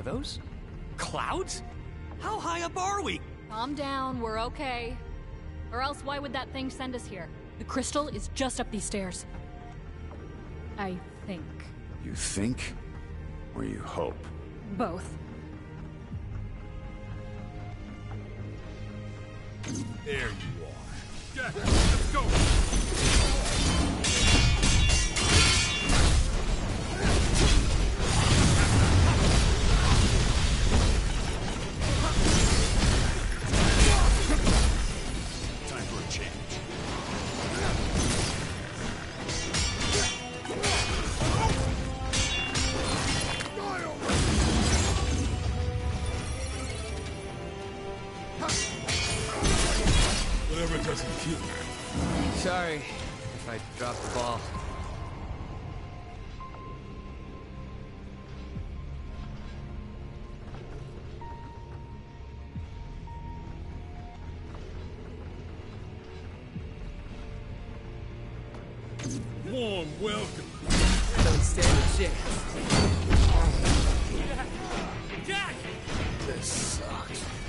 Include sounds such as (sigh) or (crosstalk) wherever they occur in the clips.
Are those clouds? How high up are we? Calm down, we're okay. Or else why would that thing send us here? The crystal is just up these stairs. I think. You think? Or you hope? Both. There you Warm welcome. Don't stand a chance. Jack! This sucks.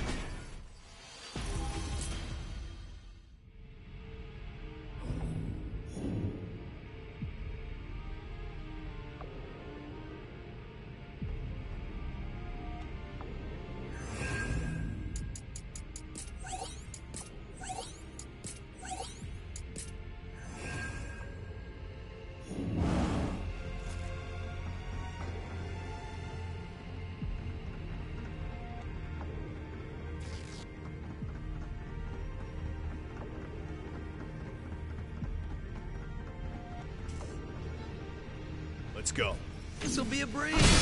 This'll be a breeze.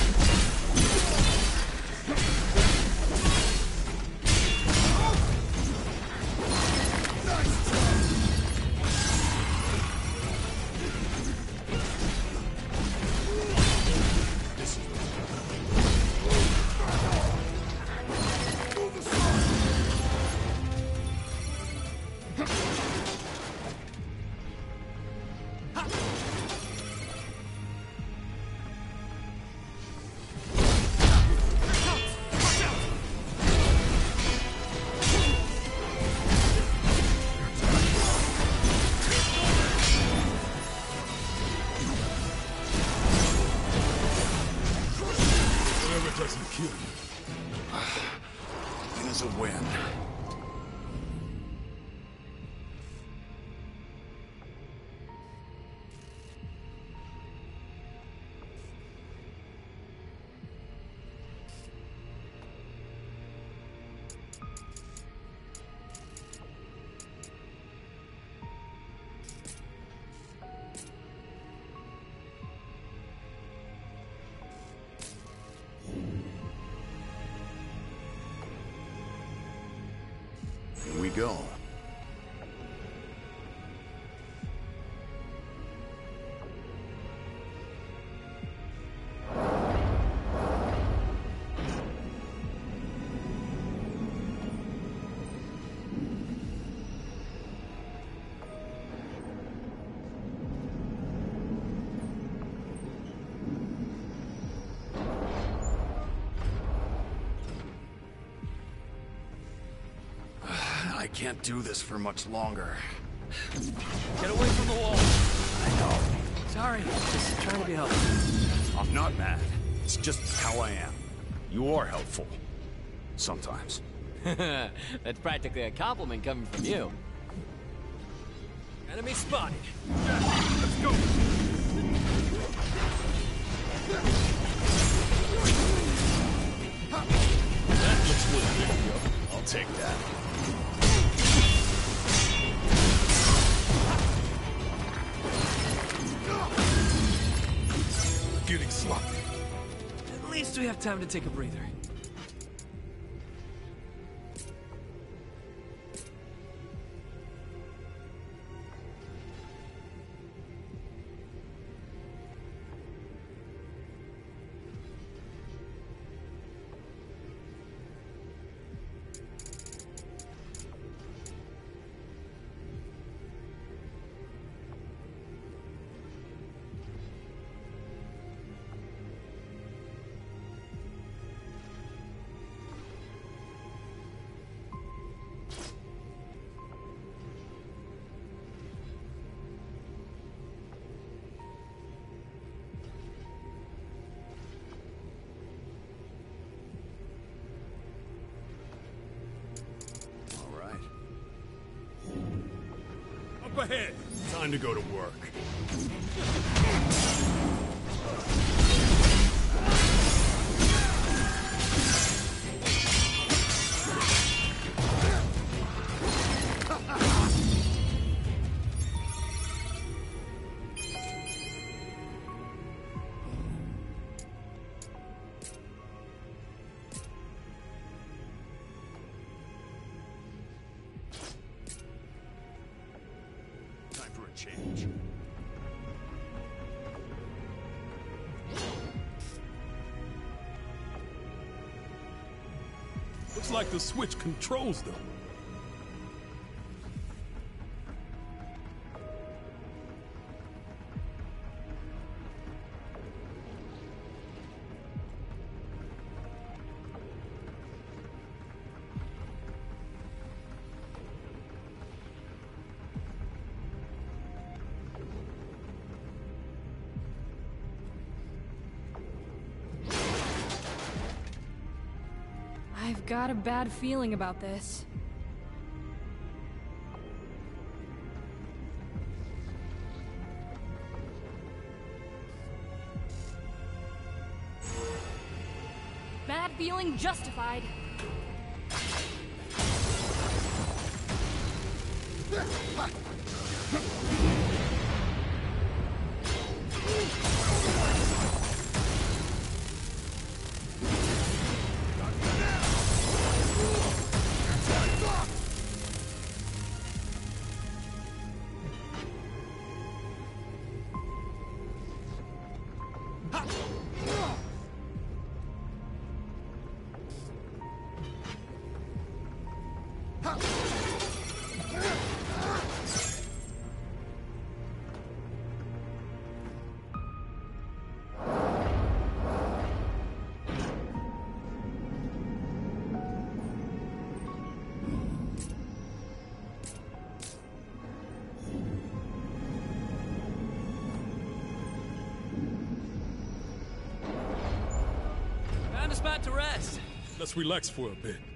Go. Can't do this for much longer. Get away from the wall. I know. Sorry, just trying to be helpful. I'm not mad. It's just how I am. You are helpful. Sometimes. (laughs) That's practically a compliment coming from you. Enemy spotted. Let's go! That looks legit. I'll take that. Getting sloppy. At least we have time to take a breather. Ahead. Time to go to work. The switch controls them. Got a bad feeling about this. Bad feeling justified. (laughs) Let's relax for a bit.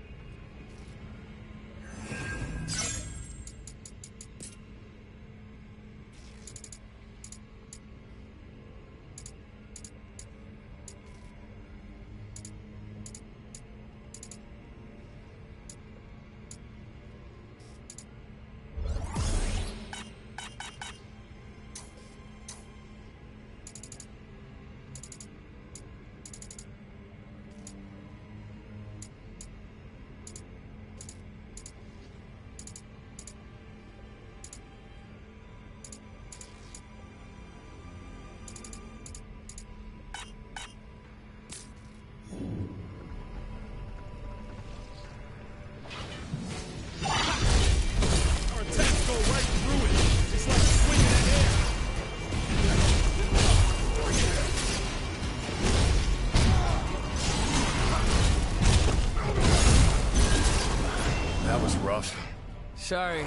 Sorry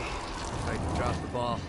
I dropped the ball.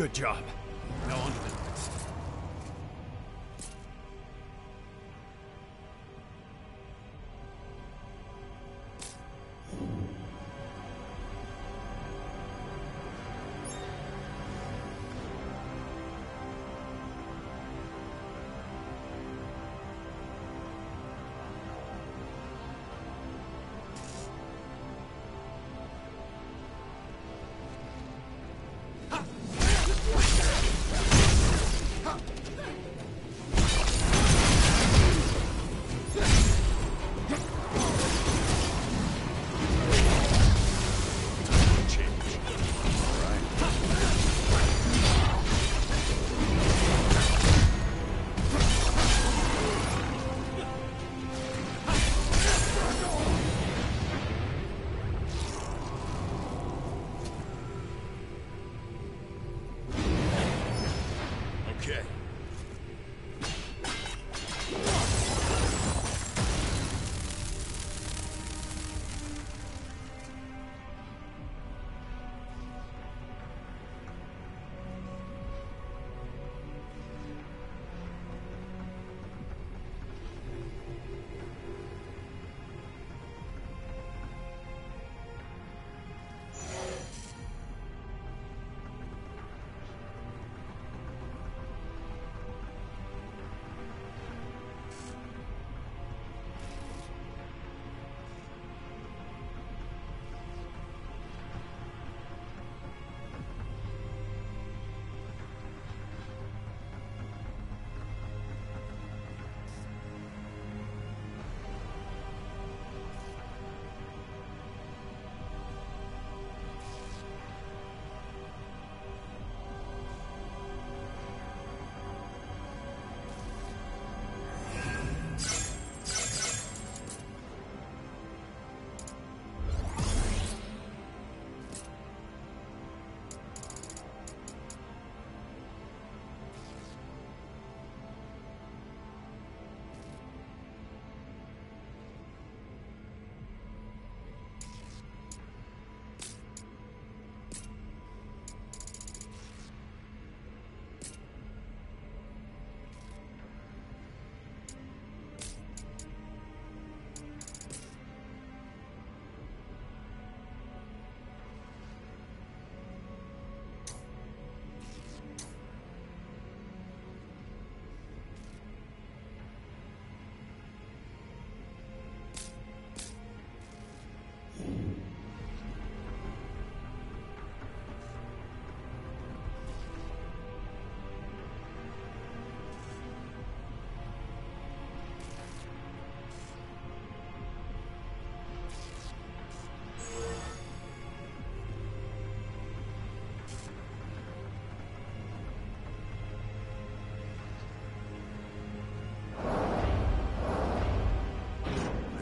Good job.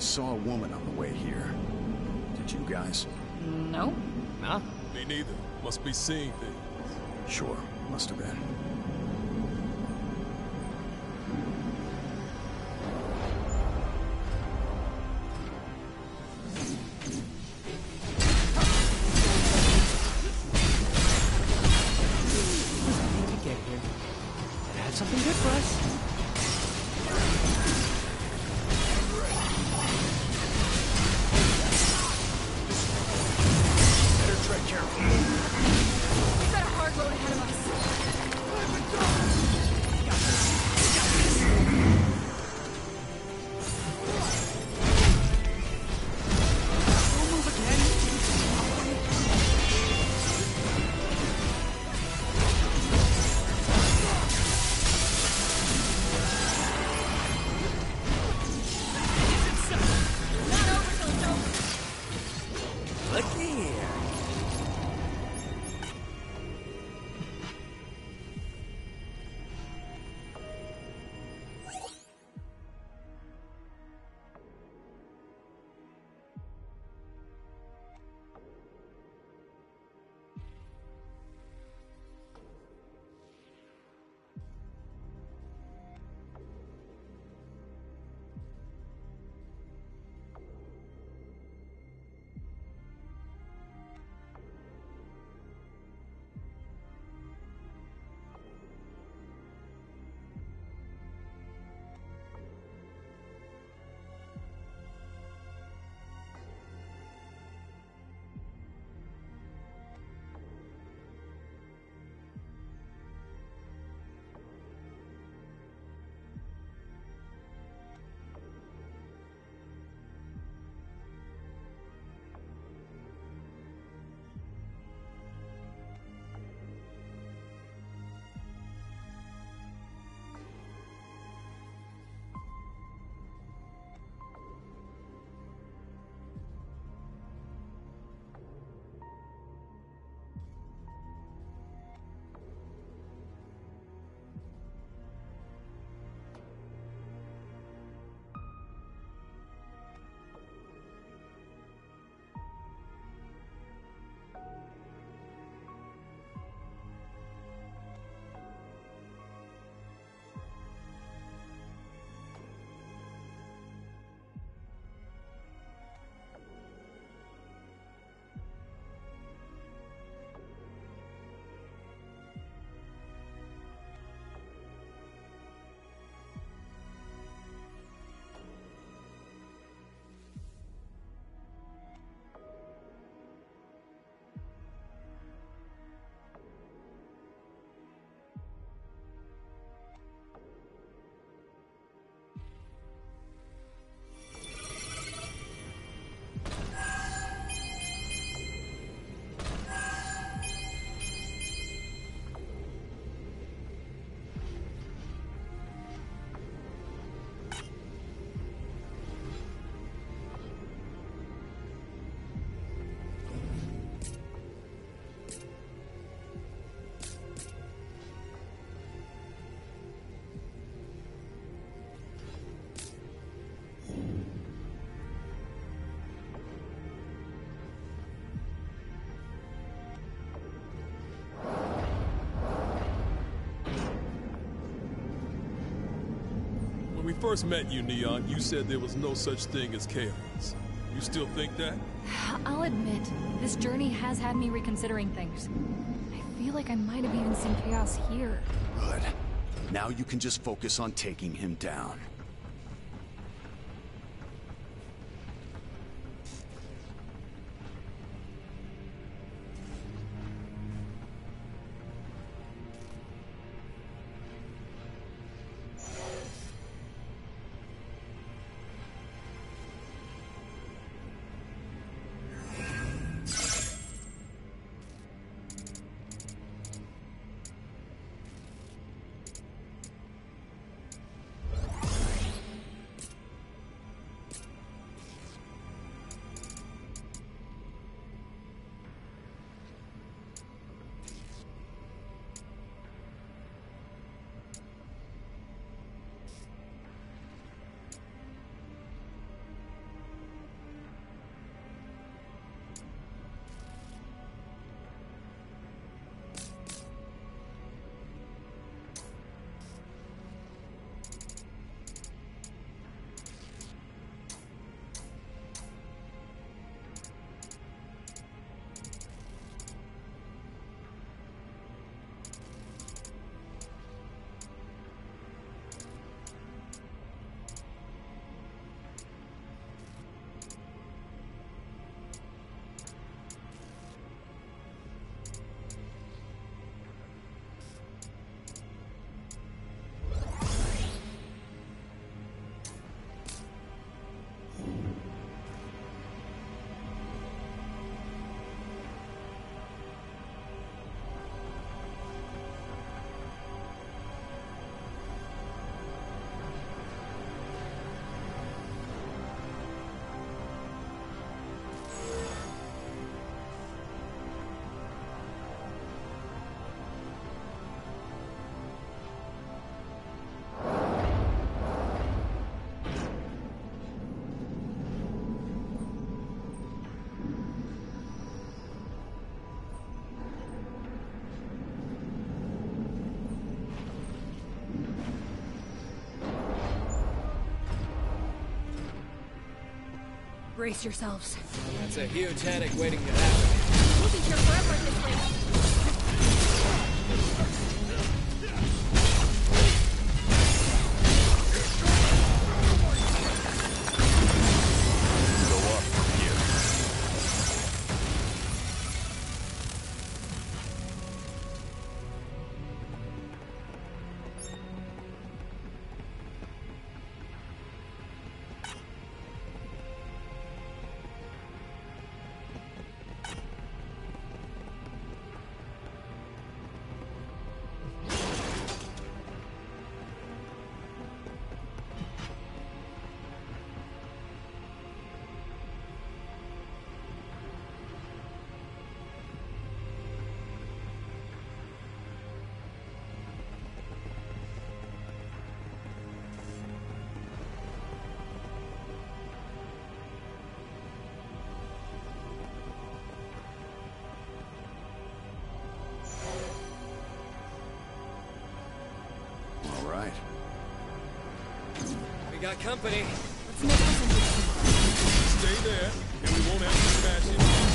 Saw a woman on the way here. Did you guys? No. Huh? Me neither. Must be seeing things. Sure, must have been. to get here. It had something good for us. First met you, Neon, you said there was no such thing as chaos. You still think that? I'll admit, this journey has had me reconsidering things. I feel like I might have even seen chaos here. Good. Now you can just focus on taking him down. Brace yourselves. That's a huge headache waiting to happen. We'll be here forever at this rate. We got company. Let's make this interesting. Stay there, and we won't have to smash it.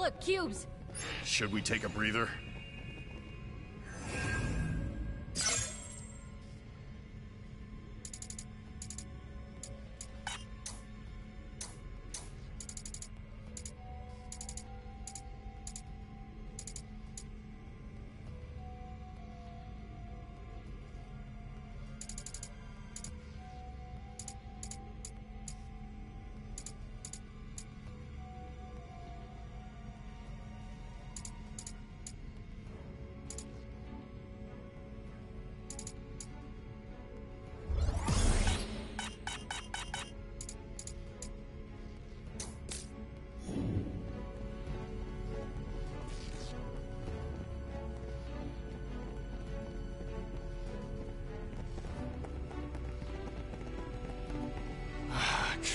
Look, cubes! Should we take a breather?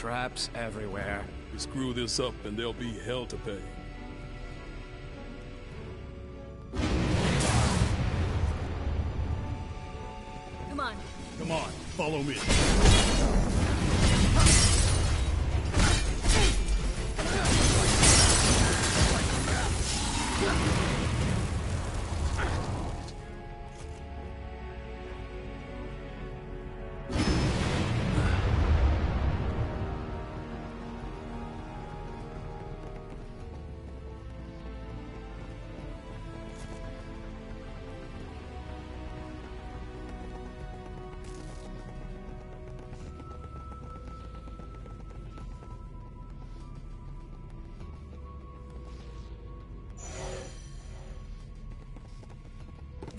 Traps everywhere. Screw this up and there'll be hell to pay.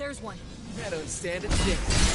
There's one. I don't stand a chance.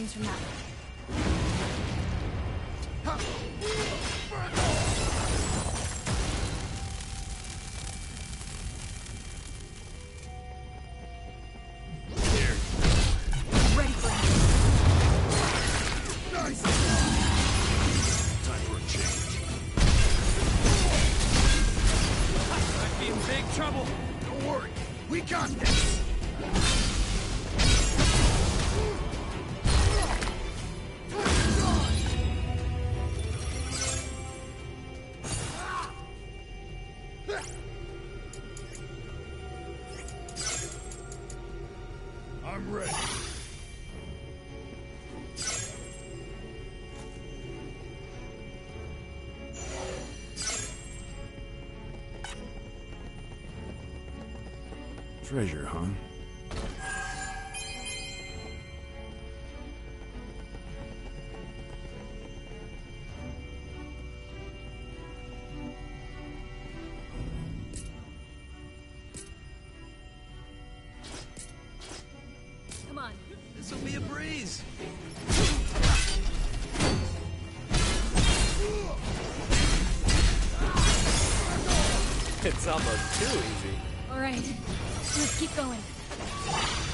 Things from that. treasure, huh? Come on. This'll be a breeze. It's almost too easy. Alright, let's keep going.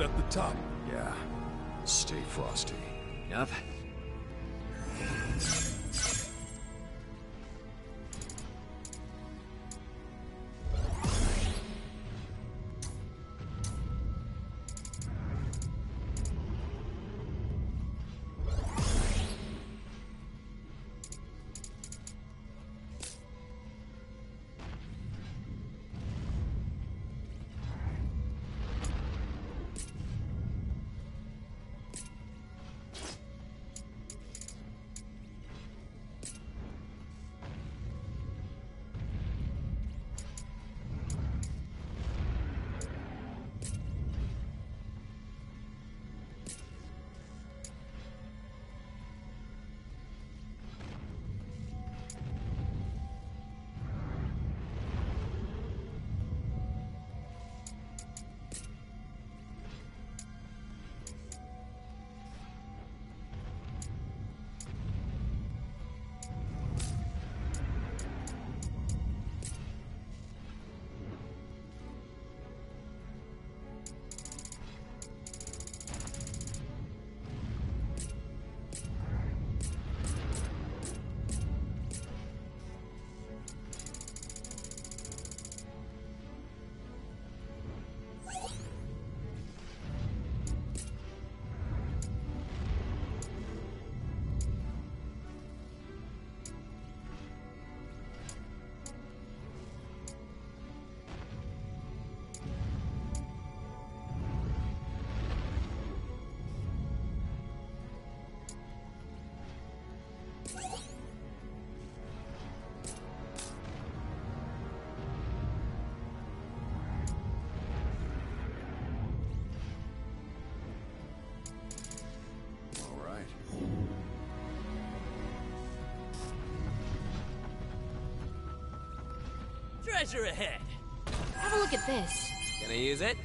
at the top. Yeah. Stay frosty. Yep. Treasure ahead. Have a look at this. Gonna use it?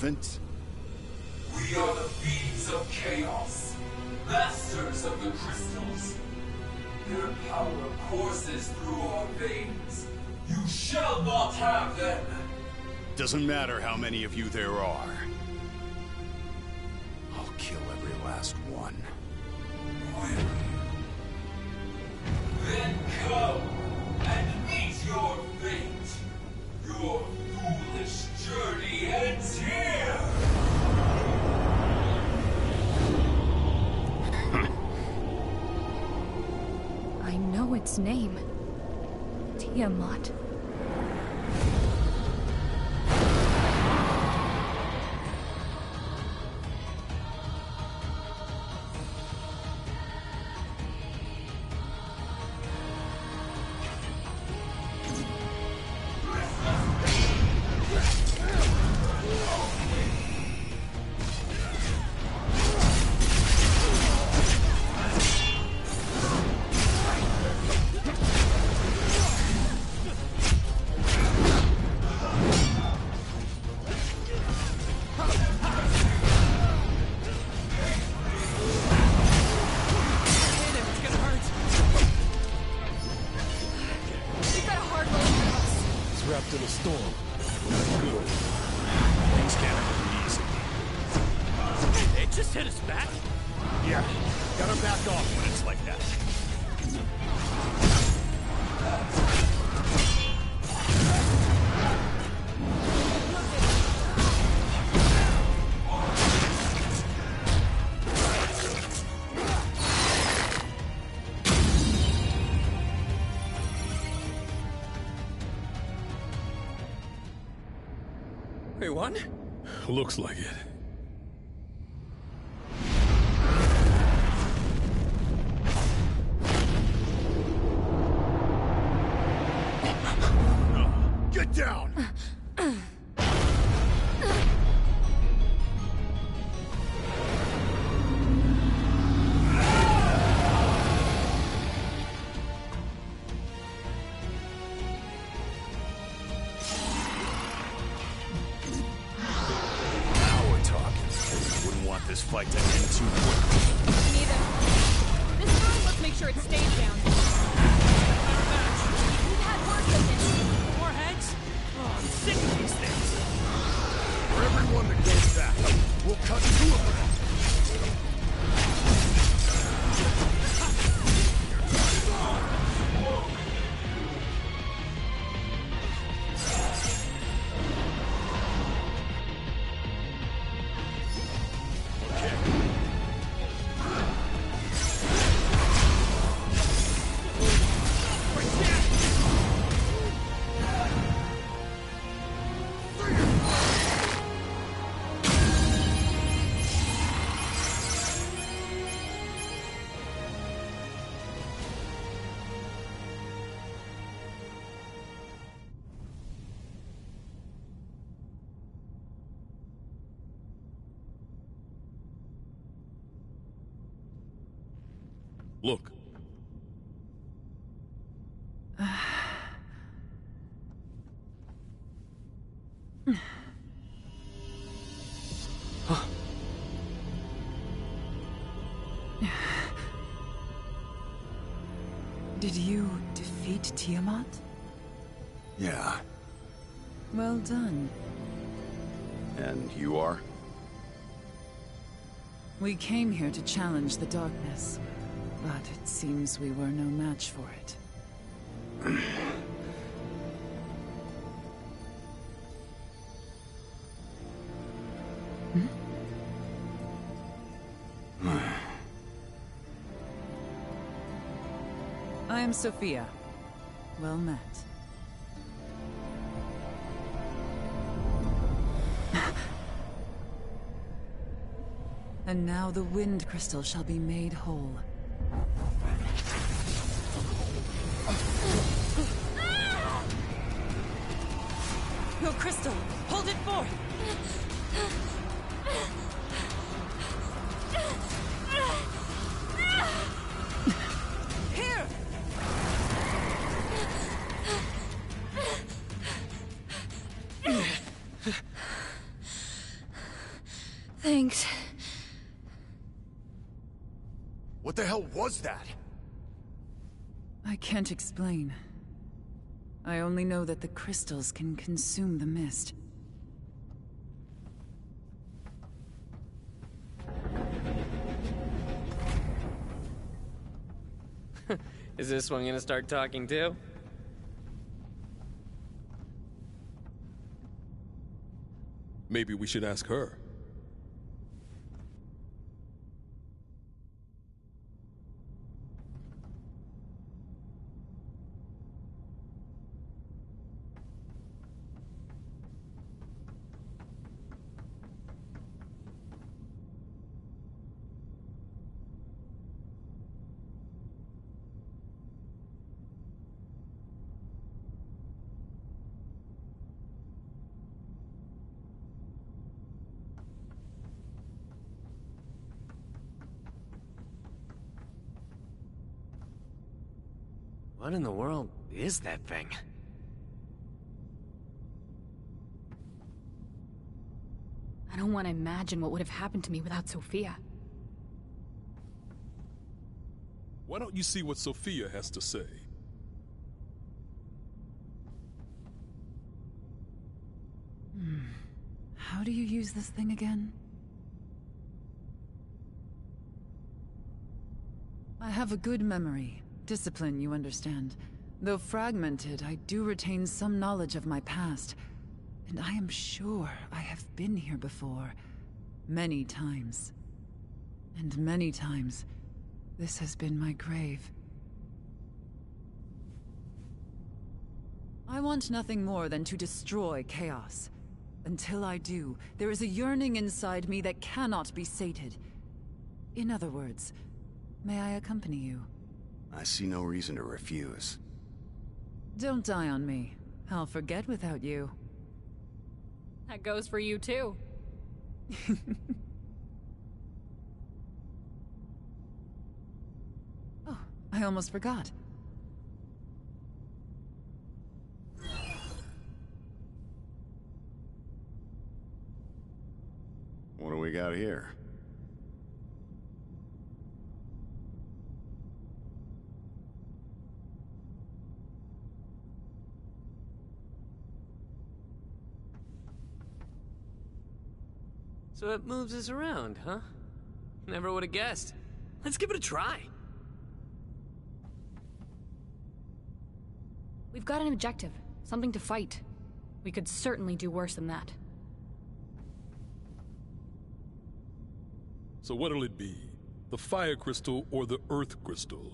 Servant? We are the beings of chaos. Masters of the crystals. Their power courses through our veins. You shall not have them. Doesn't matter how many of you there are. I'll kill every last one. Then come and meet your fate. Your its name. Tiamat. Us. It's wrapped in a storm. Good. Things can't ever be easy. It just hit us back. Yeah, gotta back off when it's like that. Looks like it. Look. Did you defeat Tiamat? Yeah. Well done. And you are? We came here to challenge the darkness, but it seems we were no match for it. Hmm? I am Sophia. Well met. and now the Wind Crystal shall be made whole. Your crystal! Hold it forth! Here! Thanks. What the hell was that? I can't explain. I only know that the crystals can consume the mist. (laughs) Is this one gonna start talking too? Maybe we should ask her. What in the world is that thing? I don't want to imagine what would have happened to me without Sophia. Why don't you see what Sophia has to say? Hmm. How do you use this thing again? I have a good memory. Discipline, you understand. Though fragmented, I do retain some knowledge of my past. And I am sure I have been here before. Many times. And many times, this has been my grave. I want nothing more than to destroy Chaos. Until I do, there is a yearning inside me that cannot be sated. In other words, may I accompany you? I see no reason to refuse. Don't die on me. I'll forget without you. That goes for you too. (laughs) Oh, I almost forgot. What do we got here? So it moves us around, huh? Never would have guessed. Let's give it a try. We've got an objective, something to fight. We could certainly do worse than that. So what'll it be? The fire crystal or the earth crystal?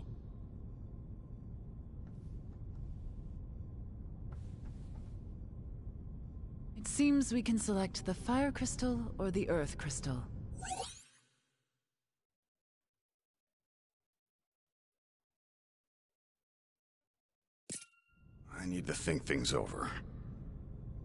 It seems we can select the fire crystal or the earth crystal. I need to think things over.